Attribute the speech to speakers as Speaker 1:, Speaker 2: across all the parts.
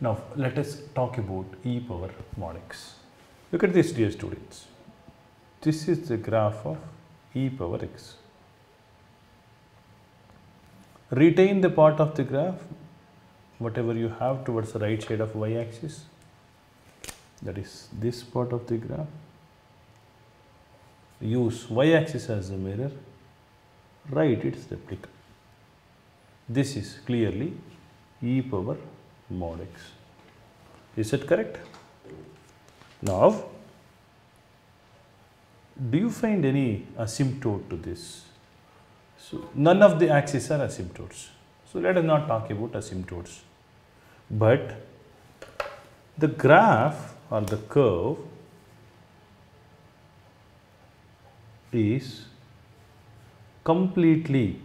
Speaker 1: Now let us talk about e power x. Look at this dear students. This is the graph of e power x. Retain the part of the graph whatever you have towards the right side of y axis that is this part of the graph. Use y axis as the mirror, write its replica. This is clearly e power mod x. Is it correct? Now, do you find any asymptote to this? So, none of the axes are asymptotes. So, let us not talk about asymptotes. But the graph or the curve is completely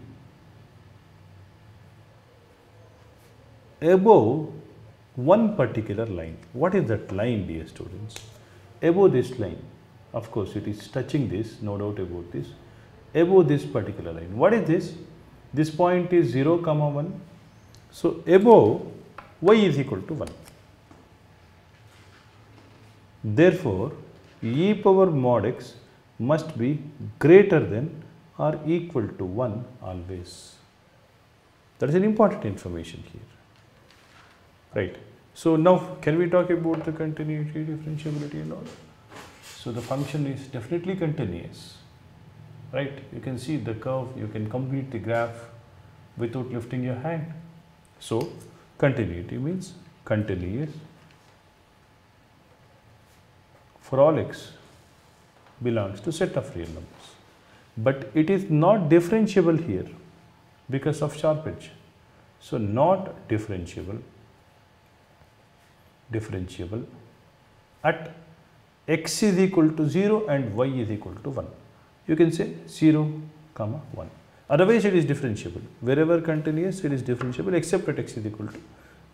Speaker 1: above one particular line. What is that line dear students? Above this line, of course it is touching this, no doubt about this, above this particular line. What is this? This point is 0 comma 1. So, above y is equal to 1. Therefore, e power mod x must be greater than or equal to 1 always. That is an important information here. Right. So, now can we talk about the continuity, differentiability and all? So, the function is definitely continuous, right? You can see the curve, you can complete the graph without lifting your hand. So, continuity means continuous for all x belongs to set of real numbers. But it is not differentiable here because of sharp edge. So, not differentiable differentiable at x is equal to 0 and y is equal to 1. You can say 0 comma 1. Otherwise, it is differentiable. Wherever continuous, it is differentiable except at x is equal to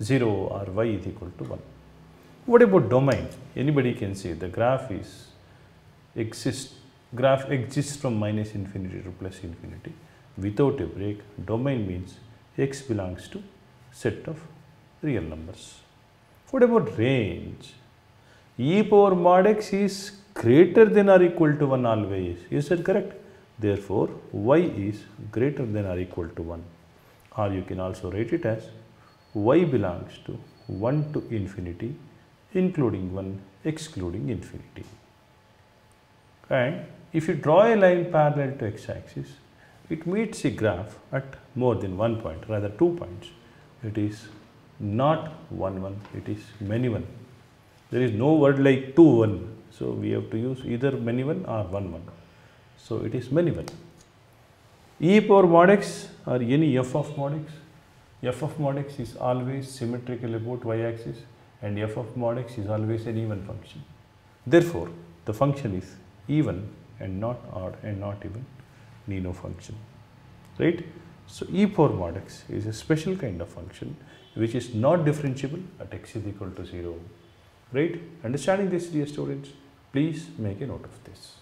Speaker 1: 0 or y is equal to 1. What about domain? Anybody can say the graph is graph exists from minus infinity to plus infinity without a break. Domain means x belongs to set of real numbers. What about range? e power mod x is greater than or equal to 1 always. Is that correct? Therefore, y is greater than or equal to 1. Or you can also write it as y belongs to 1 to infinity including 1 excluding infinity. And if you draw a line parallel to x-axis, it meets the graph at more than one point, rather two points. It is not one one, it is many one. There is no word like two one, so we have to use either many one or one one. So it is many one. e power mod x or any f of mod x, f of mod x is always symmetrical about y axis and f of mod x is always an even function. Therefore, the function is even and not odd and not even Nino function, right? So, e power mod x is a special kind of function which is not differentiable at x is equal to 0, right? Understanding this dear students, please make a note of this.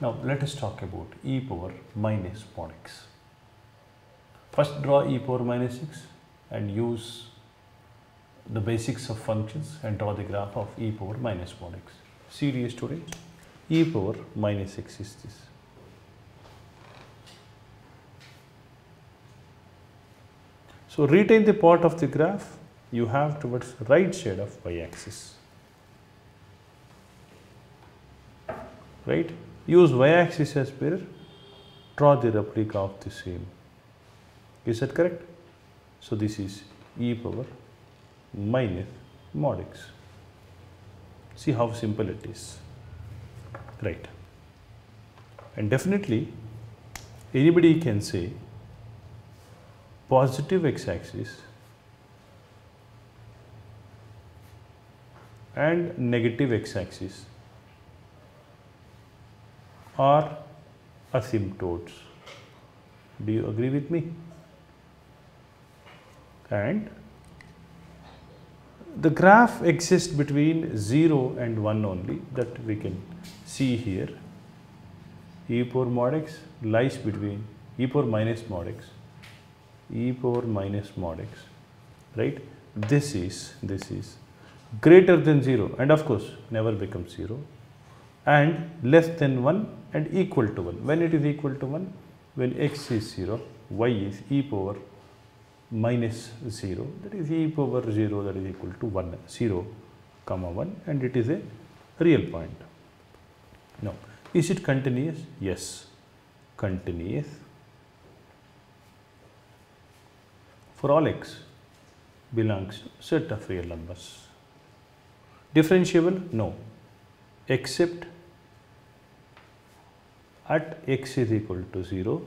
Speaker 1: Now let us talk about e power minus mod x. First draw e power minus x and use the basics of functions and draw the graph of e power minus mod x. Dear students, e power minus x is this. So retain the part of the graph you have towards right side of y axis. Right? Use y-axis as mirror, draw the replica of the same. Is that correct? So, this is e power minus mod x. See how simple it is, right? And definitely anybody can say positive x-axis and negative x-axis are asymptotes. Do you agree with me? And the graph exists between 0 and 1 only that we can see here. e power mod x lies between e power minus mod x, e power minus mod x, right? This is, this is greater than 0 and of course never becomes 0 and less than 1 and equal to 1. When it is equal to 1? When x is 0, y is e power minus 0 that is e power 0 that is equal to 1 0 comma 1 and it is a real point. Now is it continuous? Yes, continuous for all x belongs to set of real numbers. Differentiable? No, except at x is equal to 0,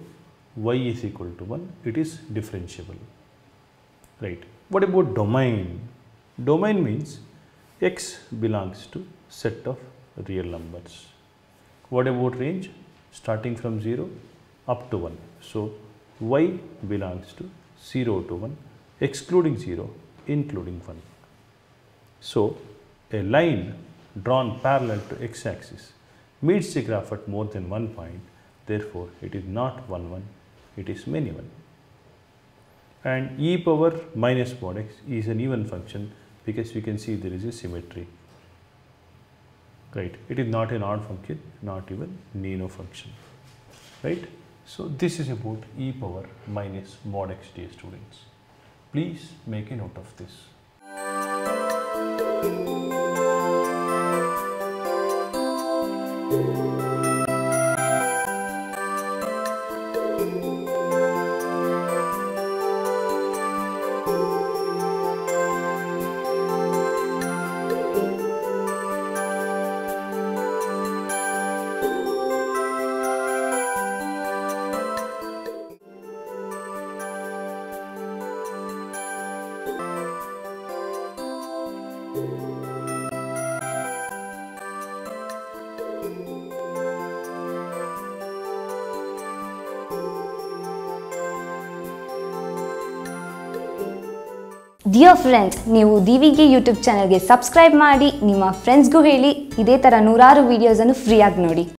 Speaker 1: y is equal to 1, it is differentiable. Right. What about domain? Domain means x belongs to set of real numbers. What about range? Starting from 0 up to 1. So, y belongs to 0 to 1 excluding 0 including 1. So, a line drawn parallel to x axis meets the graph at more than one point therefore, it is not 1 1 it is many 1 and e power minus mod x is an even function because we can see there is a symmetry. Right? It is not an odd function not even nano function. Right? So this is about e power minus mod x dear students. Please make a note of this Música
Speaker 2: dear friends ನೀವು ದಿವಿಗೆ YouTube ಚಾನಲ್ಗೆ subscribe ಮಾಡಿ, ನಿಮ್ಮ ಫ್ರೆಂಡ್ಸ್ಗೂ ಹೇಳಿ, ಇದೇ ಥರ ನೂರಾರು ವೀಡಿಯೋಸನ್ನು ಫ್ರೀಯಾಗಿ ನೋಡಿ.